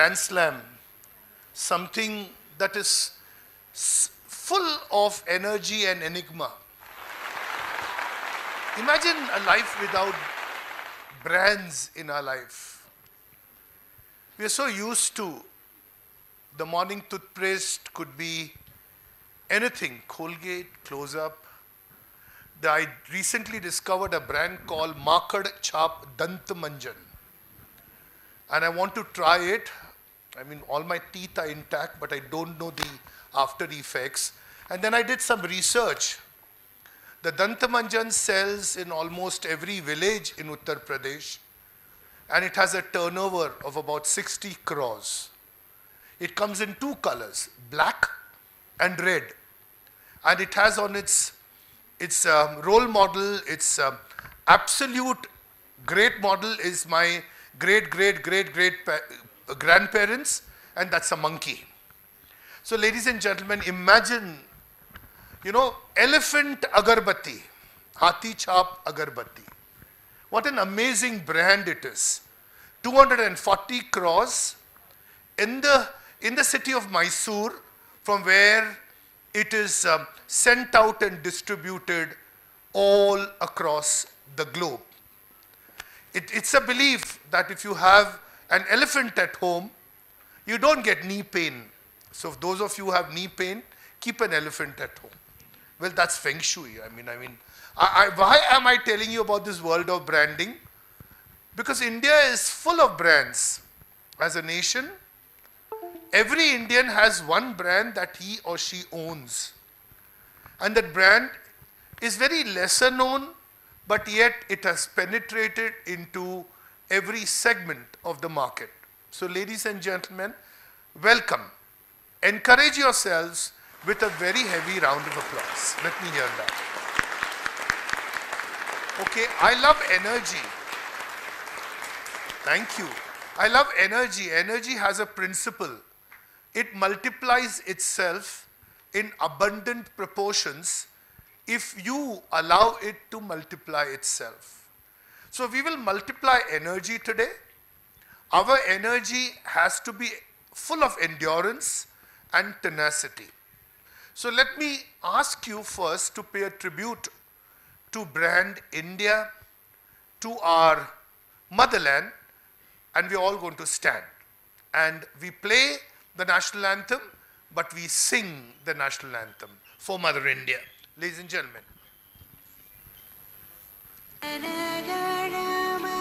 Brand Slam something that is full of energy and enigma. Imagine a life without brands in our life. We are so used to the morning toothpaste could be anything, Colgate, Close Up. I recently discovered a brand called Makad Chap Dant Manjan. And I want to try it. I mean, all my teeth are intact, but I don't know the after effects. And then I did some research. The Dantamanjan sells in almost every village in Uttar Pradesh, and it has a turnover of about 60 crores. It comes in two colors, black and red. And it has on its, its um, role model, its um, absolute great model is my great, great, great, great grandparents, and that's a monkey. So, ladies and gentlemen, imagine, you know, elephant agarbatti, Hathi Chap agarbatti. What an amazing brand it is. 240 crores in the, in the city of Mysore, from where it is um, sent out and distributed all across the globe. It, it's a belief that if you have an elephant at home, you don't get knee pain. So those of you who have knee pain, keep an elephant at home. Well, that's feng shui. I mean, I mean, I, I, why am I telling you about this world of branding? Because India is full of brands. As a nation, every Indian has one brand that he or she owns. And that brand is very lesser known, but yet it has penetrated into every segment of the market. So, ladies and gentlemen, welcome. Encourage yourselves with a very heavy round of applause. Let me hear that. Okay, I love energy. Thank you. I love energy. Energy has a principle. It multiplies itself in abundant proportions if you allow it to multiply itself. So we will multiply energy today. Our energy has to be full of endurance and tenacity. So let me ask you first to pay a tribute to brand India, to our motherland, and we're all going to stand. And we play the national anthem, but we sing the national anthem for Mother India. Ladies and gentlemen. Let's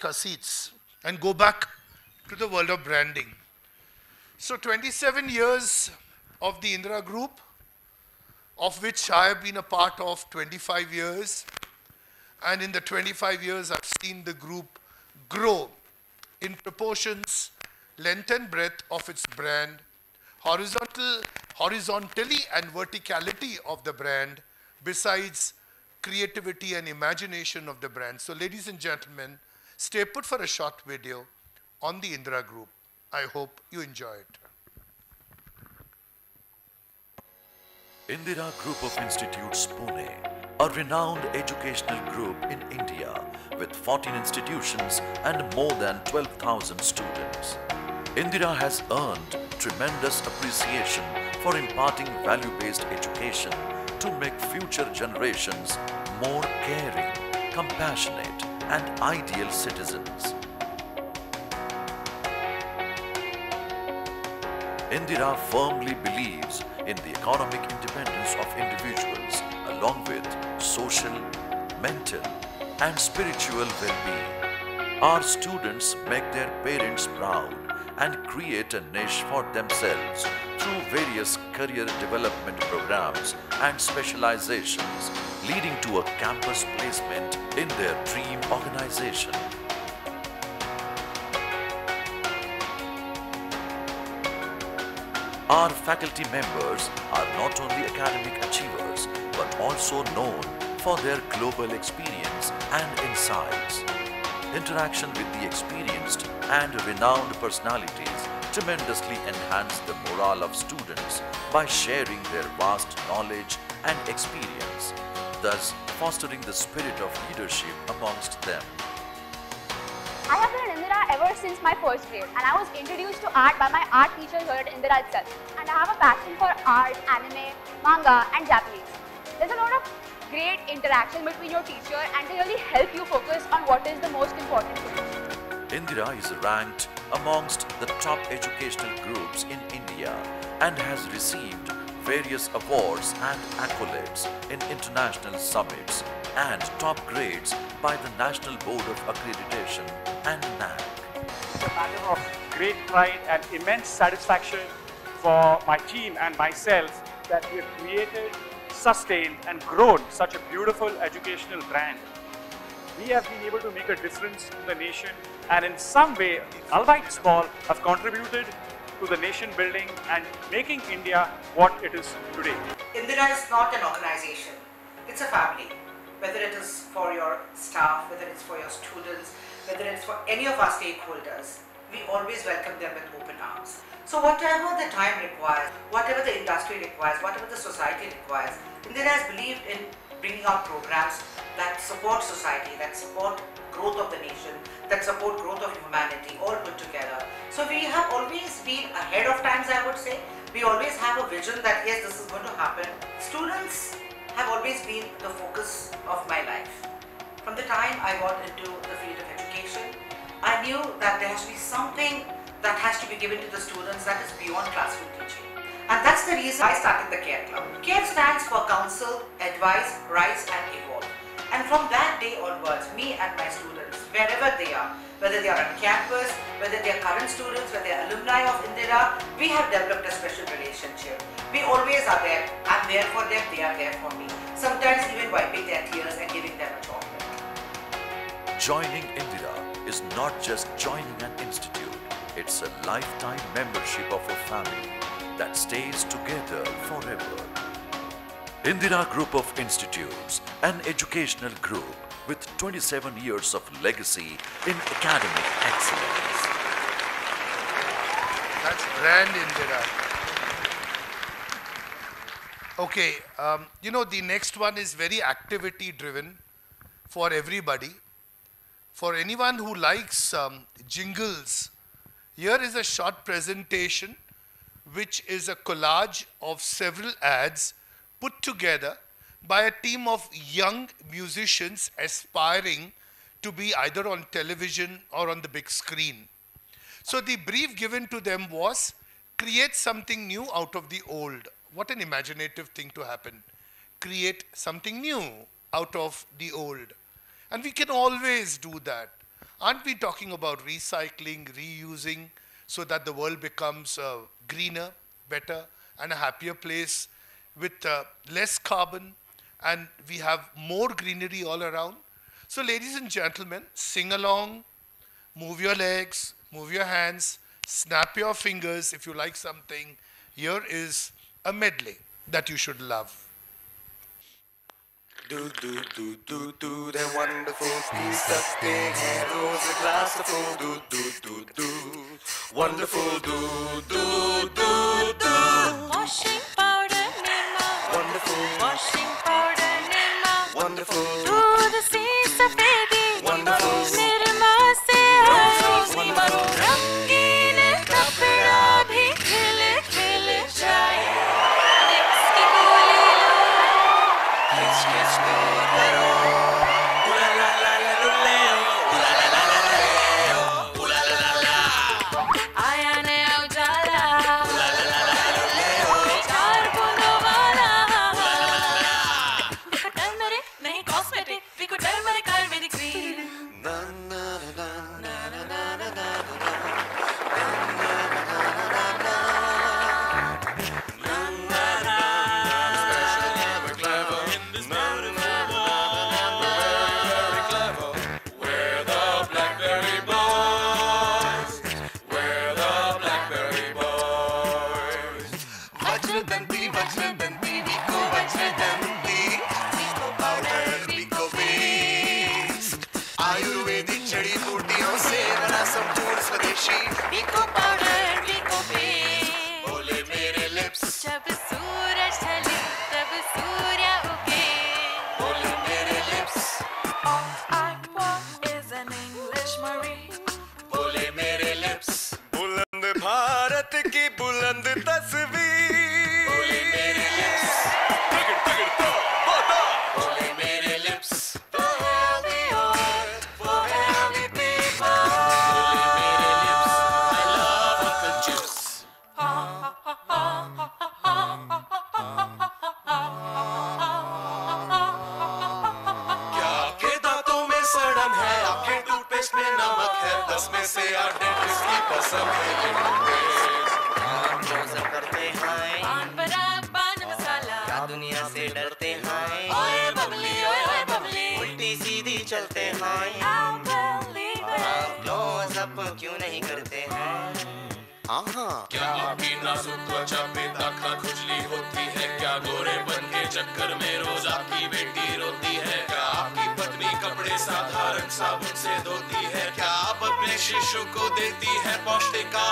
take our seats and go back to the world of branding. So 27 years of the Indira Group, of which I have been a part of 25 years. And in the 25 years, I've seen the group grow in proportions length and breadth of its brand, horizontal, horizontally and verticality of the brand, besides creativity and imagination of the brand. So ladies and gentlemen, stay put for a short video on the Indira Group. I hope you enjoy it. Indira Group of Institutes Pune, a renowned educational group in India with 14 institutions and more than 12,000 students. Indira has earned tremendous appreciation for imparting value-based education to make future generations more caring, compassionate and ideal citizens. Indira firmly believes in the economic independence of individuals along with social, mental and spiritual well-being. Our students make their parents proud and create a niche for themselves through various career development programs and specializations leading to a campus placement in their dream organization. Our faculty members are not only academic achievers but also known for their global experience and insights. Interaction with the experienced and renowned personalities tremendously enhance the morale of students by sharing their vast knowledge and experience, thus fostering the spirit of leadership amongst them. I have been in Indira ever since my first grade and I was introduced to art by my art teacher here at Indira itself. And I have a passion for art, anime, manga and Japanese. There's a lot of great interaction between your teacher and they really help you focus on what is the most important you. Indira is ranked amongst the top educational groups in India and has received various awards and accolades in international summits and top grades by the National Board of Accreditation and NAAC. It's a matter of great pride and immense satisfaction for my team and myself that we have created, sustained and grown such a beautiful educational brand. We have been able to make a difference to the nation and in some way, albeit small, have contributed to the nation building and making India what it is today. Indira is not an organization, it's a family. Whether it is for your staff, whether it's for your students, whether it's for any of our stakeholders, we always welcome them with open arms. So whatever the time requires, whatever the industry requires, whatever the society requires, Indira has believed in bringing out programs that support society, that support growth of the nation, that support growth of humanity, all put together. So we have always been ahead of times, I would say. We always have a vision that yes, this is going to happen. Students have always been the focus of my life. From the time I got into the field of education, I knew that there has to be something that has to be given to the students that is beyond classroom teaching. And that's the reason I started the CARE Club. CARE stands for Counsel, Advise, Rise and Evolve. And from that day onwards, me and my students, wherever they are, whether they are on campus, whether they are current students, whether they are alumni of Indira, we have developed a special relationship. We always are there. I'm there for them, they are there for me. Sometimes even wiping their tears and giving them a chocolate. Joining Indira is not just joining an institute, it's a lifetime membership of a family that stays together forever. Indira Group of Institutes, an educational group with 27 years of legacy in academic excellence. That's brand Indira. Okay, um, you know, the next one is very activity driven for everybody. For anyone who likes um, jingles, here is a short presentation which is a collage of several ads put together by a team of young musicians aspiring to be either on television or on the big screen. So the brief given to them was create something new out of the old. What an imaginative thing to happen. Create something new out of the old. And we can always do that. Aren't we talking about recycling, reusing, so that the world becomes uh, greener, better, and a happier place with uh, less carbon, and we have more greenery all around. So ladies and gentlemen, sing along, move your legs, move your hands, snap your fingers if you like something. Here is a medley that you should love. Do do do do do that wonderful piece of thing and rose a glass of do do do do wonderful do do Take off.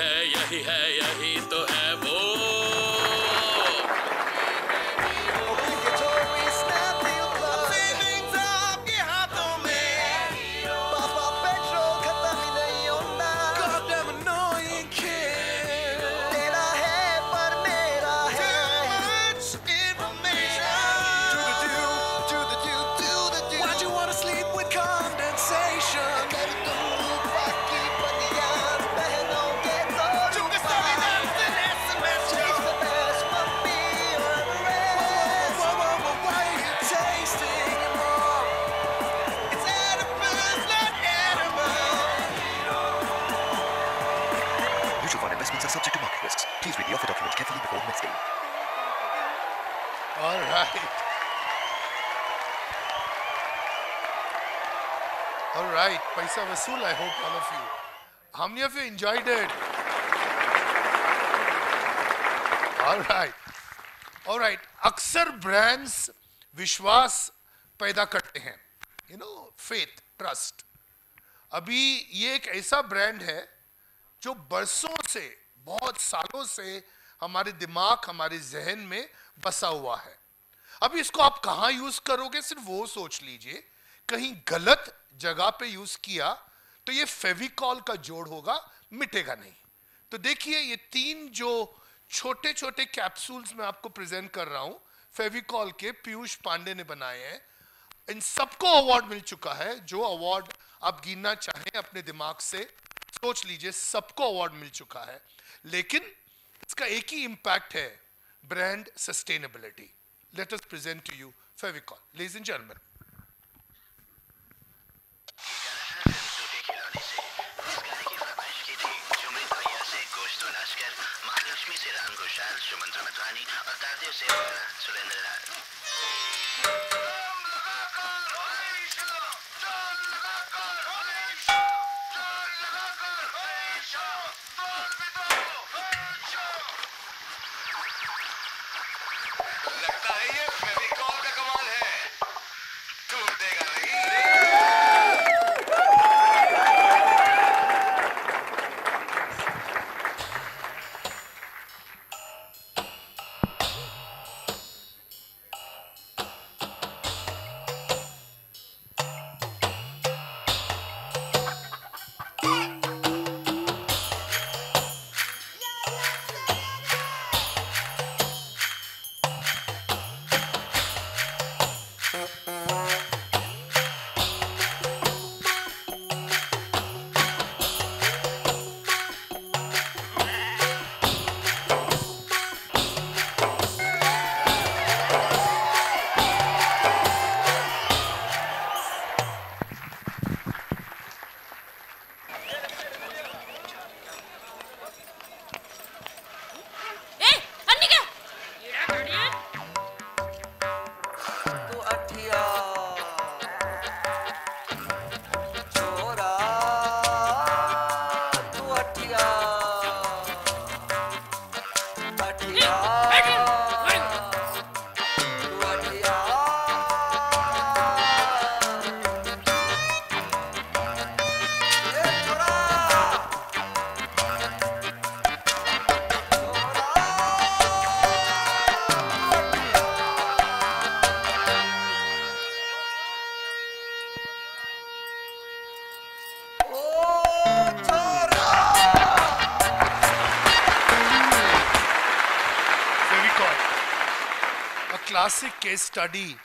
hey, yeah, hey. Right. Paisa Vasool, I hope all of you. How many of you enjoyed it? All right. All right. अक्सर brands विश्वास पैदा करते हैं you know faith trust अभी ये एक ऐसा brand है जो बरसों से बहुत सालों से हमारे दिमाग हमारे जहन में बसा हुआ है अब इसको आप कहाँ यूज़ करोगे सिर्फ़ वो सोच लीजिए कहीं गलत जगह पे यूज़ किया तो ये फेविकॉल का जोड़ होगा, मिटेगा नहीं। तो देखिए, ये तीन जो छोटे छोटे कैप्सूल्स मैं आपको प्रेजेंट कर रहा हूँ, फेविकॉल के पीयूष पांडे ने बनाए हैं, इन सबको अवार्ड मिल चुका है। जो अवार्ड आप गिनना चाहें अपने दिमाग से, सोच लीजिए, सबको अवार्ड मिल चुका है। लेकिन इसका एक ही इंपैक्ट है brand sustainability let us present to you Fevicol. Ladies and gentleman Sumantra Madhwani और दादियों से Surendra classic case study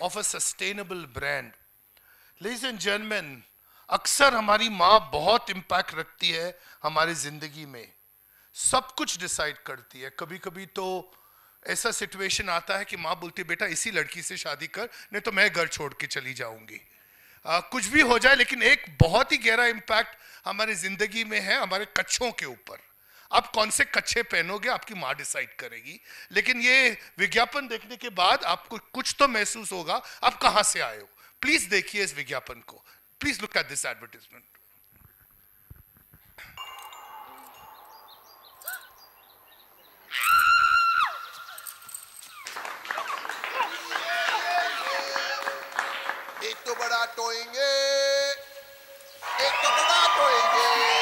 of a sustainable brand. Ladies and gentlemen, अक्सर हमारी माँ बहुत इम्पैक्ट रखती है हमारी ज़िंदगी में। सब कुछ डिसाइड करती है। कभी कभी तो ऐसा सिचुएशन आता है कि माँ बोलती बेटा इसी लड़की से शादी कर नहीं तो मैं घर छोड़ के चली जाऊँगी। कुछ भी हो जाए लेकिन एक बहुत ही गहरा इम्पैक्ट हमारी ज़िंदगी में है हमारे कच्छों के ऊपर। आप कौन से कच्चे पहनोगे, आपकी माँ डिसाइड करेगी। लेकिन ये विज्ञापन देखने के बाद आपको कुछ तो महसूस होगा, आप कहाँ से आए हो? प्लीज़ देखिए इस विज्ञापन को। Please look at this advertisement एक तो बड़ा टोएँगे, एक तो बड़ा टोएँगे।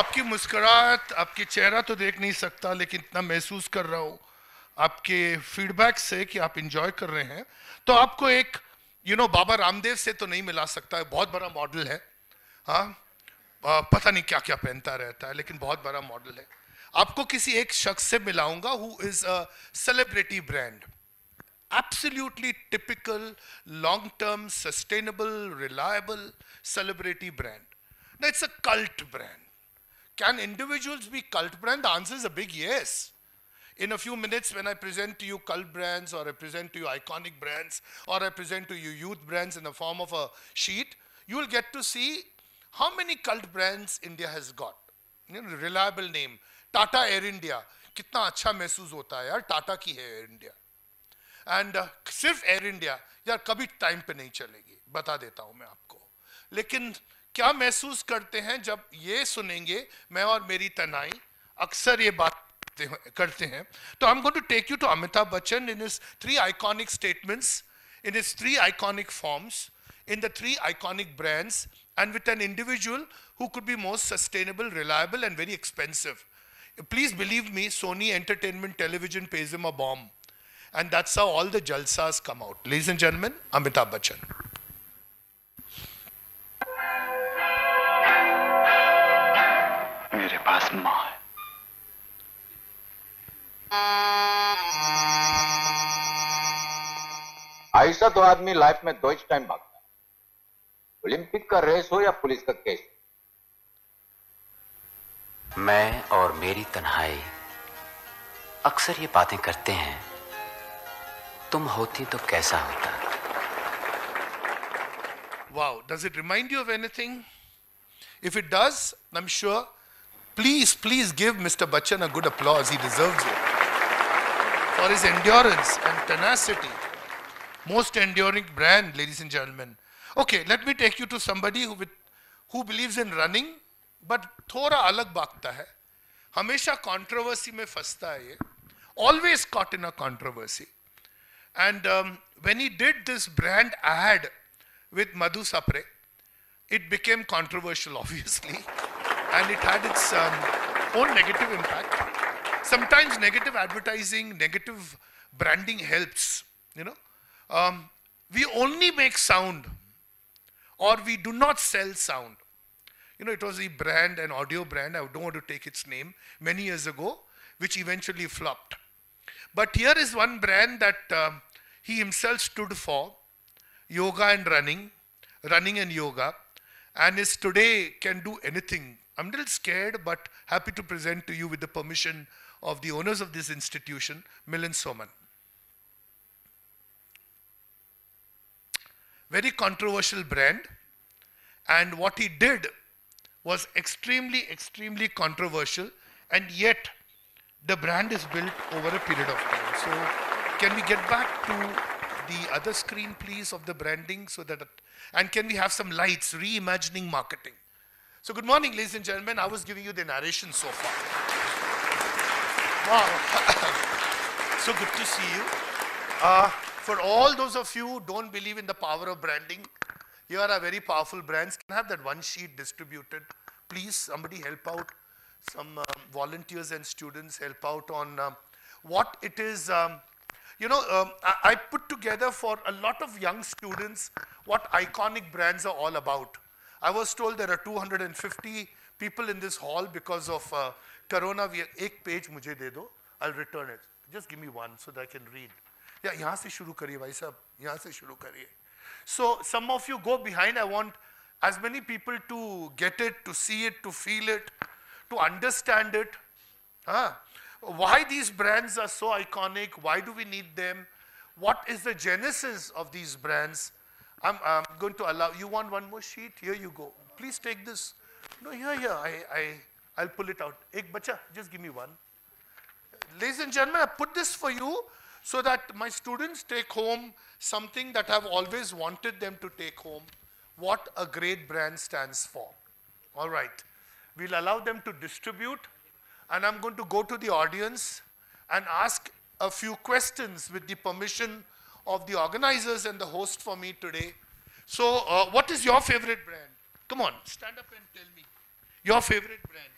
आपकी मुस्कुराहट आपकी चेहरा तो देख नहीं सकता लेकिन इतना महसूस कर रहा हूँ आपके फीडबैक से कि आप इंजॉय कर रहे हैं तो आपको एक you you know know, Baba Ramdev से तो नहीं मिला सकता है बहुत बड़ा मॉडल है हाँ पता नहीं क्या क्या पहनता रहता है लेकिन बहुत बड़ा मॉडल है। आपको किसी एक शख्स से मिलाऊँगा who is a celebrity brand absolutely typical long term sustainable celebrity brand. Now it's a cult brand. can individuals be cult brand the answer is a big yes in a few minutes when i present to you cult brands or i present to you iconic brands or i present to you youth brands in the form of a sheet you will get to see how many cult brands india has got you know, reliable name tata air india कितना अच्छा महसूस होता है यार टाटा की है air India and सिर्फ Air India यार कभी टाइम पे नहीं चलेगी बता देता हूं मैं आपको लेकिन क्या महसूस करते हैं जब ये सुनेंगे, मैं और मेरी तनाई अक्सर ये बात करते हैं तो I am going to take you to Amitabh Bachchan in is three iconic statements in is three iconic forms in the three iconic brands and with an individual who could be most sustainable reliable and very expensive please believe me Sony entertainment television page I'm a bomb and that's all the जलसाज come out lease and जनमेन अमिताभ बच्चन पास माँ है ऐसा तो आदमी life में दो ही time भागता है। ओलंपिक का रेस हो या पुलिस का केस मैं और मेरी तन्हाई अक्सर ये बातें करते हैं तुम होती तो कैसा होता? Wow, does it remind you of anything? If it does, I'm sure, please, please give Mr. Bachchan a good applause. He deserves it. For his endurance and tenacity. Most enduring brand, ladies and gentlemen. Okay, let me take you to somebody who, with, who believes in running, but थोड़ा अलग भागता है हमेशा controversy में फंसता है ये always caught in a controversy and um, when he did this brand ad with Madhu Sapre, it became controversial, obviously, and it had its um, own negative impact. Sometimes negative advertising, negative branding helps, you know. Um, we only make sound or we do not sell sound. You know, it was a brand, an audio brand, I don't want to take its name, many years ago, which eventually flopped. But here is one brand that um, he himself stood for yoga and running, running and yoga, and is today can do anything. I'm a little scared, but happy to present to you with the permission of the owners of this institution, Milind Soman. Very controversial brand, and what he did was extremely, extremely controversial, and yet the brand is built over a period of time. So, can we get back to the other screen, please, of the branding, so that, and can we have some lights, reimagining marketing? So, good morning, ladies and gentlemen. I was giving you the narration so far. Wow. so good to see you. Uh, for all those of you who don't believe in the power of branding, here are a very powerful brands. Can I have that one sheet distributed? Please, somebody help out. Some um, volunteers and students help out on um, what it is. Um, you know, um, I, I put together for a lot of young students what iconic brands are all about. I was told there are 250 people in this hall because of uh, Corona. We एक page मुझे दे दो. I'll return it. Just give me one so that I can read. Yeah, यहाँ से शुरू करिए भाई साहब. यहाँ से शुरू करिए. So some of you go behind. I want as many people to get it, to see it, to feel it, to understand it. Huh? Why these brands are so iconic? Why do we need them? What is the genesis of these brands? I'm, I'm going to allow, you want one more sheet? Here you go. Please take this. No, here, here, I, I, I'll pull it out. Ek bacha, just give me one. Ladies and gentlemen, I put this for you so that my students take home something that I've always wanted them to take home, what a great brand stands for. All right. We'll allow them to distribute, and I'm going to go to the audience and ask a few questions with the permission of the organizers and the host for me today. So, uh, what is your favorite brand? Come on, stand up and tell me. Your favorite brand?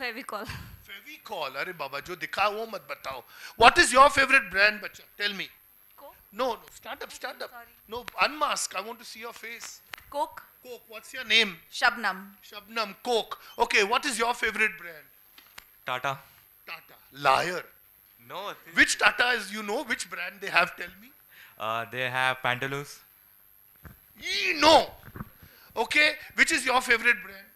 Fevicol. Fevicol. Arey baba, jo dikha wo mat batao. What is your favorite brand, bacha? Tell me. Coke. No, no, stand up, stand up. Sorry. No, unmask. I want to see your face. Coke. Coke. What's your name? Shabnam. Shabnam. Coke. Okay. What is your favorite brand? Tata. Tata. Liar. No. Which Tata is, you know, which brand they have? Tell me. Uh, they have Pantaloons. Yee, no. Okay, which is your favorite brand?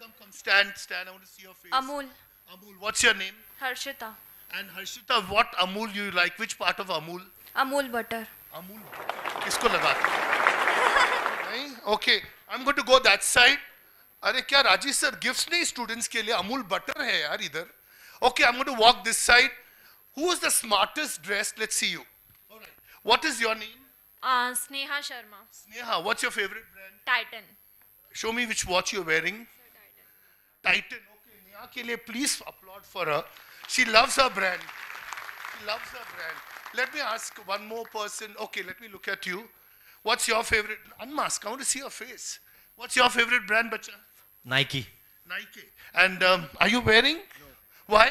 Come, come, stand, stand. I want to see your face. Amul. Amul. What's your name? Harshita. And Harshita, what Amul you like? Which part of Amul? Amul butter. Amul. किसको लगाते नहीं okay I am going to go that side अरे क्या Rajesh sir gifts नहीं students के लिए Amul butter है यार इधर okay I am going to walk this side Who is the smartest dressed? Let's see you. All right. What is your name? Uh, Sneha Sharma. Sneha, what's your favorite brand? Titan. Show me which watch you're wearing. Sir, Titan. Titan. Okay, Neha ke liye please applaud for her. She loves her brand. She loves her brand. Let me ask one more person. Okay, let me look at you. What's your favorite? Unmask. I want to see your face. What's your favorite brand, bacha? Nike. Nike. And um, are you wearing? No. Why?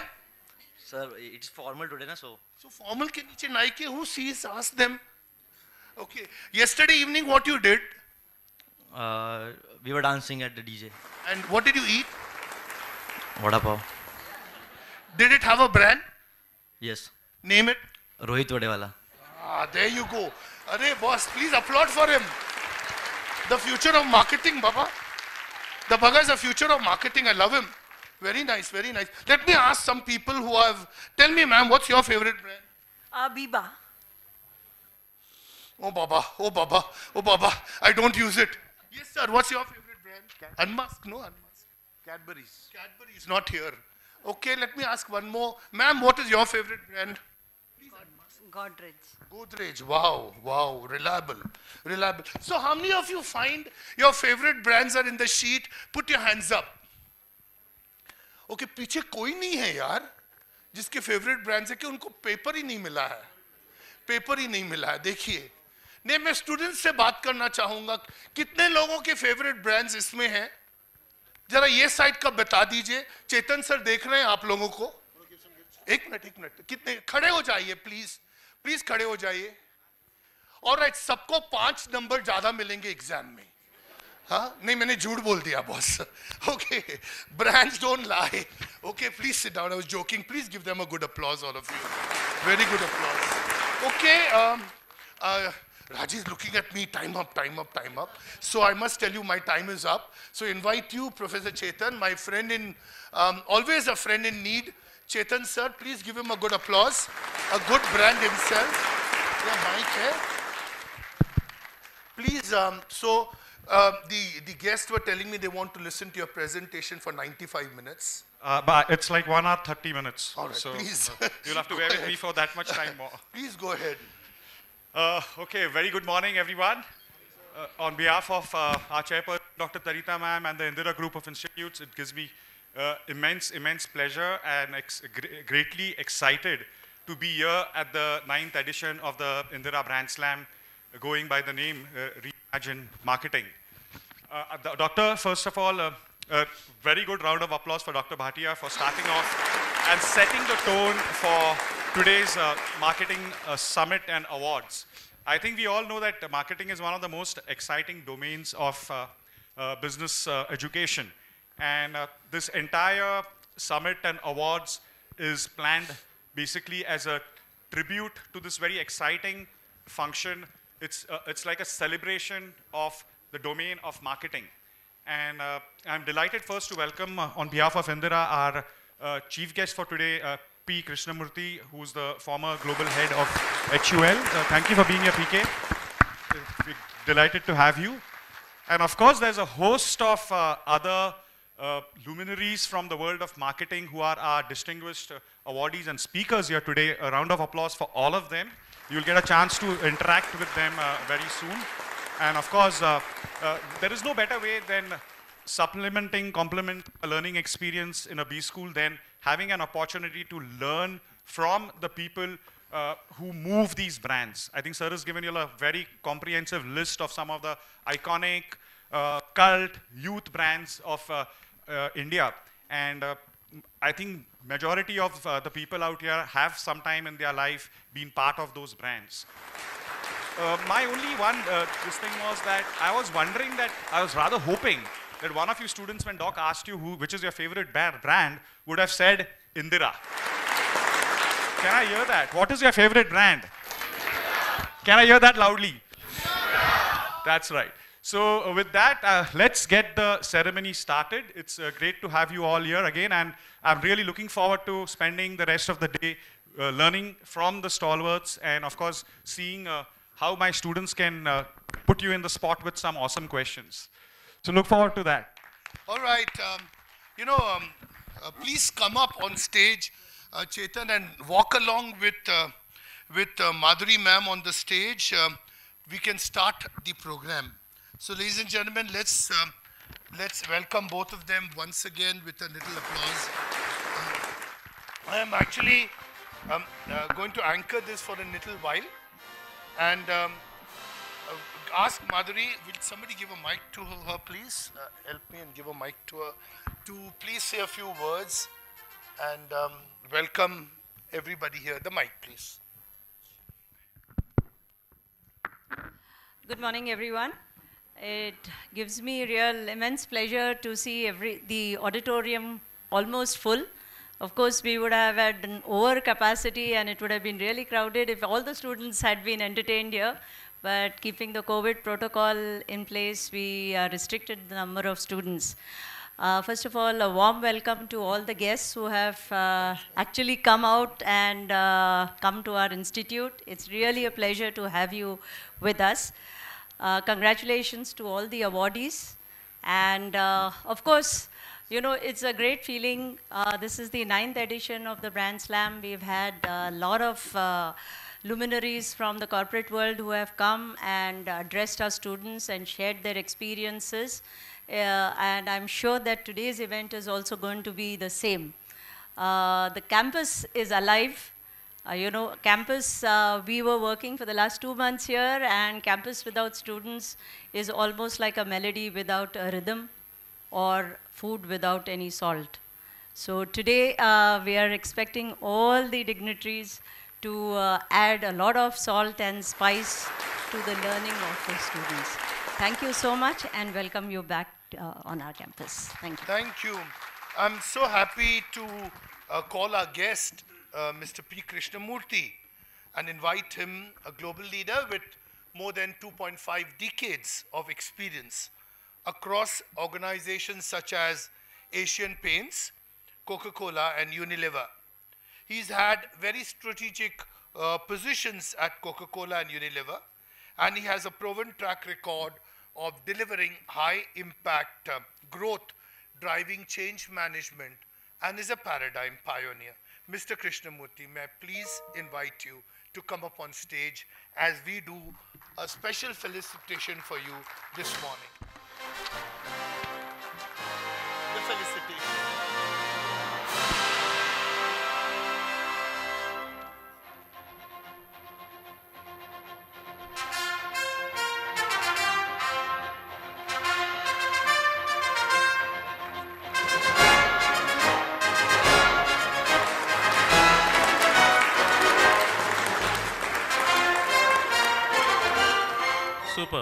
Sir, it's formal today, na? So so formal के नीचे Nike who sees ask them okay yesterday evening what you did uh, we were dancing at the DJ. and what did you eat Vada pav. did it have a brand Yes. name it Rohit Vadewala. Ah, there you go. Arey boss, please applaud for him. The future of marketing, Baba. The Baba is the future of marketing. I love him. Very nice, very nice. Let me ask some people who have. Tell me, ma'am, what's your favorite brand? Abiba. Oh, Baba. Oh, Baba. Oh, Baba. I don't use it. Yes, sir. What's your favorite brand? Unmask. No, Unmask. Cadbury's. Cadbury's, is not here. Okay, let me ask one more. Ma'am, what is your favorite brand? Godrej. Godrej, wow, wow, reliable, reliable. So how many of you find your favorite brands are in the sheet? Put your hands up. Okay, पीछे कोई नहीं है यार जिसके favourite brand है कि उनको paper ही नहीं मिला है। पेपर ही नहीं मिला है देखिए। नहीं मैं स्टूडेंट्स से बात करना चाहूँगा कितने लोगों के फेवरेट ब्रांड्स इसमें हैं? जरा ये साइड का बता दीजिए चेतन सर देख रहे हैं आप लोगों को? एक मिनट एक मिनट कितने खड़े हो जाइए प्लीज़ प्लीज़ खड़े हो जाइए। और राइट सबको पाँच नंबर ज़्यादा मिलेंगे एग्ज़ाम में। हाँ नहीं मैंने झूठ बोल दिया boss okay brands don't lie okay please sit down I was joking please give them a good applause all of you very good applause okay Raji is looking at me, time up, time up, time up. So I must tell you, my time is up. So invite you, Professor Chetan, my friend in, um, always a friend in need. Chetan sir, please give him a good applause. A good brand himself. Yeah, mic hai. Please, um, so uh, the, the guests were telling me they want to listen to your presentation for 95 minutes. Uh, but it's like one hour, 30 minutes. All right, so please. uh, you'll have to bear with me for that much time more. Please go ahead. Uh, okay, very good morning, everyone. Uh, on behalf of uh, our chairperson, Dr. Tarita ma'am, and the Indira Group of Institutes, it gives me uh, immense, immense pleasure and ex- gr- greatly excited to be here at the ninth edition of the Indira Brand Slam, going by the name uh, Reimagine Marketing. Uh, doctor, first of all, uh, a very good round of applause for Dr. Bhatia for starting off and setting the tone for today's uh, marketing uh, summit and awards. I think we all know that uh, marketing is one of the most exciting domains of uh, uh, business uh, education. And uh, this entire summit and awards is planned basically as a tribute to this very exciting function. It's, uh, it's like a celebration of the domain of marketing. And uh, I'm delighted first to welcome, uh, on behalf of Indira, our uh, chief guest for today, uh, P. Krishnamurthy, who's the former global head of HUL. Uh, thank you for being here, PK. We're delighted to have you. And of course, there's a host of other luminaries from the world of marketing who are our distinguished awardees and speakers here today. A round of applause for all of them. You'll get a chance to interact with them uh, very soon. And of course, uh, uh, there is no better way than supplementing, complement a learning experience in a B school than having an opportunity to learn from the people uh, who move these brands. I think Sir has given you a very comprehensive list of some of the iconic uh, cult youth brands of uh, India. And I think majority of uh, the people out here have sometime in their life been part of those brands. uh, my only one uh, this thing was that I was wondering that I was rather hoping that one of you students, when Doc asked you who, which is your favorite brand, would have said Indira. Can I hear that? What is your favorite brand? Can I hear that loudly? That's right. So uh, with that, uh, let's get the ceremony started. It's uh, great to have you all here again, and I'm really looking forward to spending the rest of the day uh, learning from the stalwarts, and of course, seeing uh, how my students can uh, put you in the spot with some awesome questions. So look forward to that. All right. Um, you know, um, please come up on stage, Chetan, and walk along with with Madhuri ma'am on the stage. Um, we can start the program. So, ladies and gentlemen, let's um, let's welcome both of them once again with a little applause. Um, I am actually um, uh, going to anchor this for a little while, and um, uh, ask Madhuri, will somebody give a mic to her, please? Uh, help me and give a mic to her to please say a few words and um, welcome everybody here. The mic, please. Good morning, everyone. It gives me real immense pleasure to see every the auditorium almost full. Of course, we would have had an over capacity and it would have been really crowded if all the students had been entertained here. But keeping the COVID protocol in place, we uh, restricted the number of students. Uh, first of all, a warm welcome to all the guests who have uh, actually come out and uh, come to our institute. It's really a pleasure to have you with us. Uh, congratulations to all the awardees. And uh, of course, you know, it's a great feeling. Uh, this is the ninth edition of the Brand Slam. We've had a lot of luminaries from the corporate world who have come and addressed our students and shared their experiences. Uh, and I'm sure that today's event is also going to be the same. Uh, the campus is alive. Uh, you know, campus, uh, we were working for the last two months here, and campus without students is almost like a melody without a rhythm or food without any salt. So today, uh, we are expecting all the dignitaries to uh, add a lot of salt and spice to the learning of the students. Thank you so much, and welcome you back uh, on our campus. Thank you. Thank you. I'm so happy to uh, call our guest, uh, Mr. P. Krishnamurthy, and invite him, a global leader with more than 2.5 decades of experience across organizations such as Asian Paints, Coca-Cola, and Unilever. He's had very strategic uh, positions at Coca-Cola and Unilever, and he has a proven track record of delivering high impact uh, growth, driving change management, and is a paradigm pioneer. Mr. Krishnamurthy, may I please invite you to come up on stage as we do a special felicitation for you this morning. The felicitation.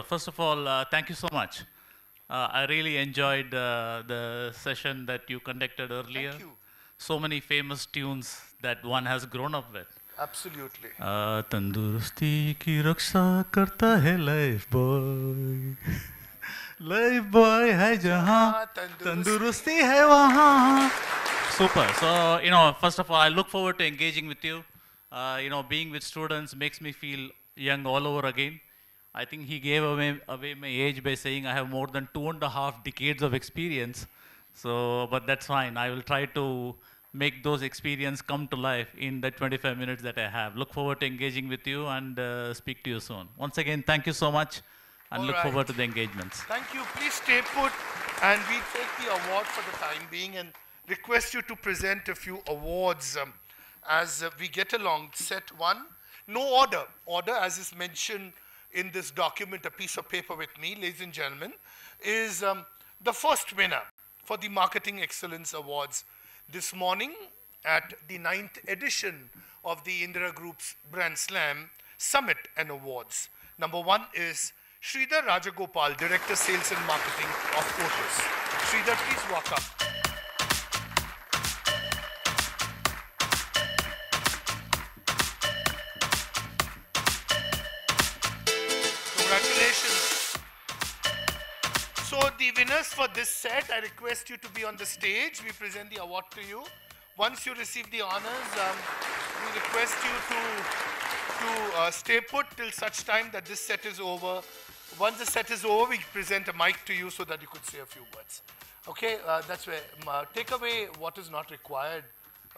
first of all, uh, thank you so much. Uh, I really enjoyed uh, the session that you conducted earlier. Thank you. So many famous tunes that one has grown up with. Absolutely. Uh, तंदुरुस्ती ki रक्षा karta hai Lifebuoy, Lifebuoy hai jahan, तंदुरुस्ती hai wahan. super so you know first of all i look forward to engaging with you uh, you know being with students makes me feel young all over again I think he gave away, away my age by saying I have more than two and a half decades of experience. So, but that's fine. I will try to make those experiences come to life in the 25 minutes that I have. Look forward to engaging with you and uh, speak to you soon. Once again, thank you so much and All look right. forward to the engagements. Thank you. Please stay put and we take the award for the time being and request you to present a few awards um, as uh, we get along. Set one, no order. Order, as is mentioned in this document, a piece of paper with me, ladies and gentlemen, is um, the first winner for the Marketing Excellence Awards this morning at the ninth edition of the Indira Group's Brand Slam Summit and Awards. Number one is Sridhar Rajagopal, Director Sales and Marketing of Otis. Sridhar, please walk up. The winners for this set, I request you to be on the stage. We present the award to you. Once you receive the honors, um, we request you to to uh, stay put till such time that this set is over. Once the set is over, we present a mic to you so that you could say a few words. Okay, uh, that's where um, uh, take away what is not required.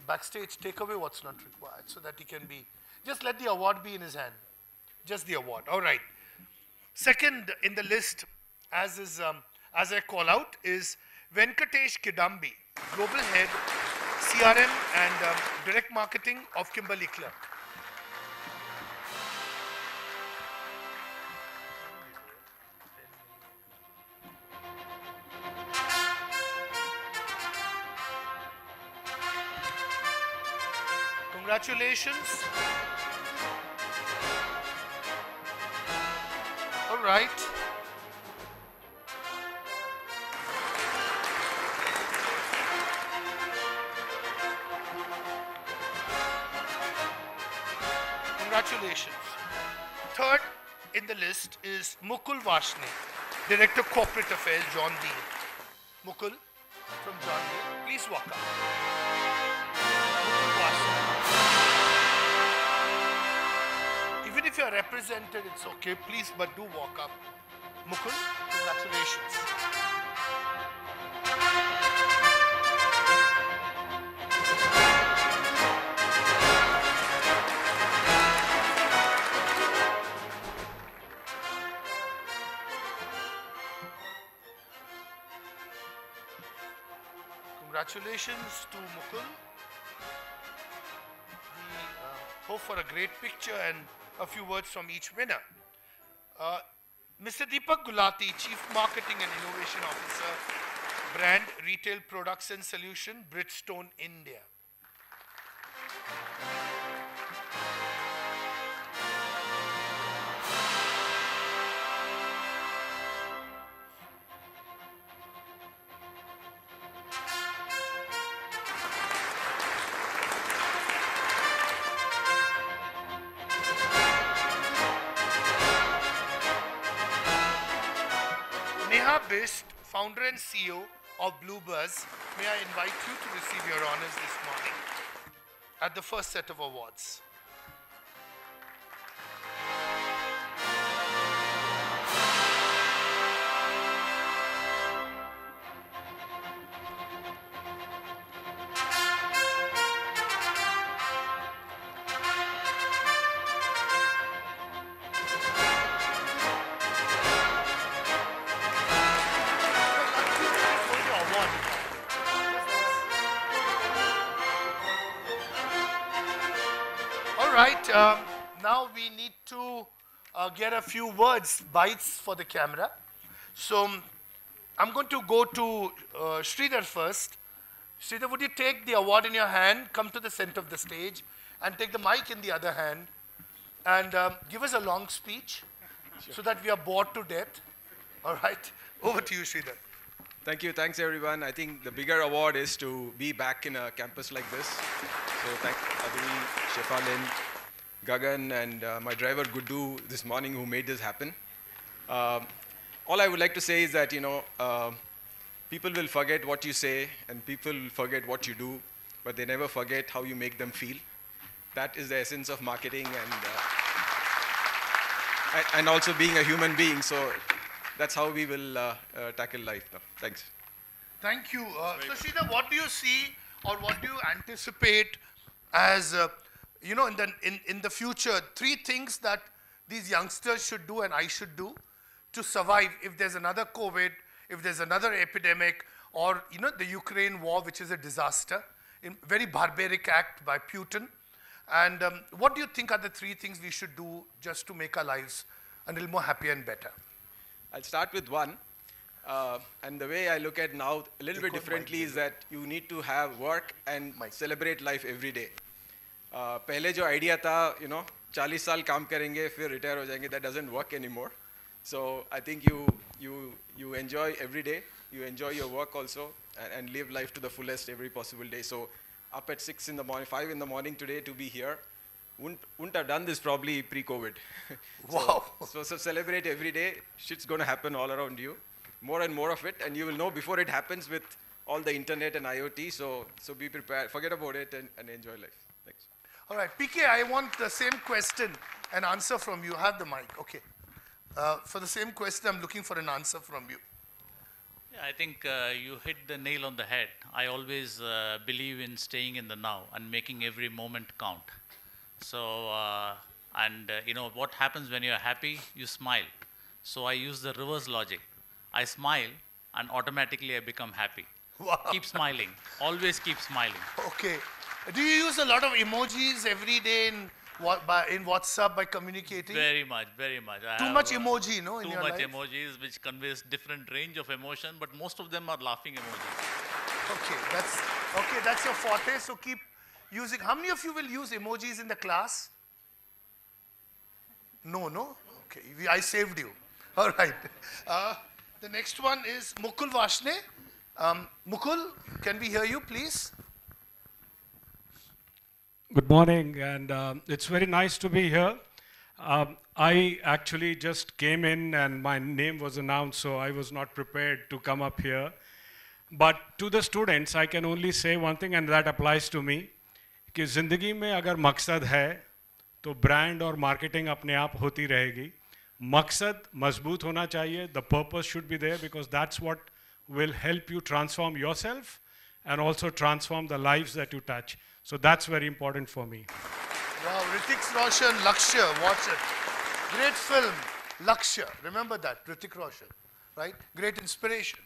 Backstage, take away what's not required so that he can be. Just let the award be in his hand. Just the award. All right. Second in the list, as is um, as I call out, is Venkatesh Kidambi, Global Head, CRM and um, Direct Marketing of Kimberly Clark. Congratulations. All right. List is Mukul Varshney, Director Corporate Affairs, John Deere. Mukul from John Deere, please walk up. Even if you're represented, it's okay, please, but do walk up. Mukul, congratulations. Congratulations to Mukul. We uh, hope for a great picture and a few words from each winner. Uh, Mr. Deepak Gulati, Chief Marketing and Innovation Officer, Brand Retail Products and Solution, Bridgestone, India. Founder and CEO of Bluebuzz, may I invite you to receive your honors this morning at the first set of awards. Get a few words, bites for the camera. So I'm going to go to uh, Sridhar first. Sridhar, would you take the award in your hand, come to the center of the stage, and take the mic in the other hand, and um, give us a long speech so that we are bored to death? All right, over to you, Sridhar. Thank you. Thanks, everyone. I think the bigger award is to be back in a campus like this. So thank Adri, Shefalin, Gagan, and uh, my driver Gudu this morning who made this happen. Um, all I would like to say is that, you know, uh, people will forget what you say and people will forget what you do, but they never forget how you make them feel. That is the essence of marketing and, uh, and, also being a human being. So that's how we will uh, uh, tackle life now. Thanks. Thank you. Uh, so, Sridhar, what do you see or what do you anticipate as, uh, you know, in the, in, in the future, three things that these youngsters should do and I should do to survive if there's another COVID, if there's another epidemic, or, you know, the Ukraine war, which is a disaster, in very barbaric act by Putin. And um, what do you think are the three things we should do just to make our lives a little more happy and better? I'll start with one. Uh, and the way I look at now a little bit differently is that you need to have work and celebrate life every day. Uh, पहले जो idea था, you know, 40 साल काम करेंगे फिर retire हो जाएंगे that doesn't work anymore so I think you you you enjoy every day you enjoy your work also and, and live life to the fullest every possible day so up at 6 in the morning 5 in the morning today to be here wouldn't, wouldn't have done this probably pre-COVID Wow. so, so, so celebrate every day shit's going to happen all around you more and more of it and you will know before it happens with all the internet and IoT so so be prepared forget about it and, and enjoy life thanks All right, PK, I want the same question, an answer from you. Have the mic, okay. Uh, for the same question, I'm looking for an answer from you. Yeah, I think uh, you hit the nail on the head. I always uh, believe in staying in the now and making every moment count. So, uh, and uh, you know what happens when you're happy? You smile. So I use the reverse logic. I smile, and automatically I become happy. Wow. Keep smiling. Always keep smiling. Okay. Do you use a lot of emojis every day in, by, in WhatsApp by communicating? Very much, very much. I Too much uh, emoji, no, Too much life? emojis, which conveys different range of emotion, but most of them are laughing emojis. Okay, that's okay. That's your forte. So keep using. How many of you will use emojis in the class? No, no. Okay, I saved you. All right. Uh, the next one is Mukul Varshney. Um, Mukul, can we hear you, please? Good morning, and um, it's very nice to be here. Um, I actually just came in and my name was announced, so I was not prepared to come up here. But to the students, I can only say one thing, and that applies to me कि ज़िंदगी में अगर मकसद है तो brand और marketing अपने आप होती रहेगी मकसद मजबूत होना चाहिए the purpose should be there because that's what will help you transform yourself and also transform the lives that you touch. so that's very important for me. Wow, Hrithik Roshan, Lakshya, watch it. Great film, Lakshya. Remember that, Hrithik Roshan, right? Great inspiration.